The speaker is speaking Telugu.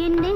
పోయింది.